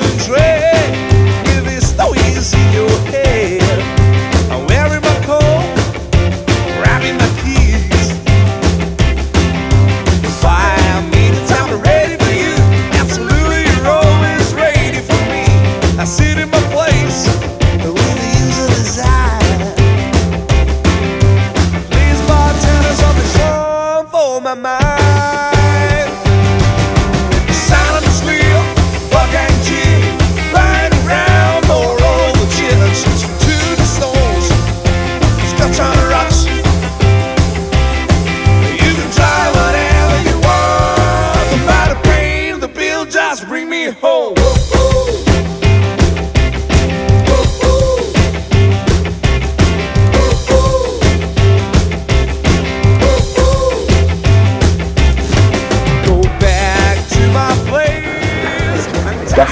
to.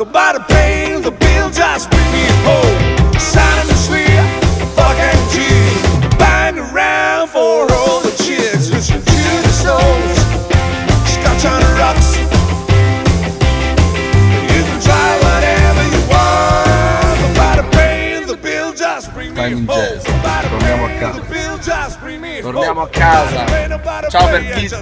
The body pain, the bill, just bring me home. Fucking G. Bang around for all the chicks. Listening to the scotch on the rocks. You can try whatever you want. The body pain, the bill, just bring me home. The body Torniamo a pain, casa. the bill, just bring me Torniamo home. a casa. Ciao just-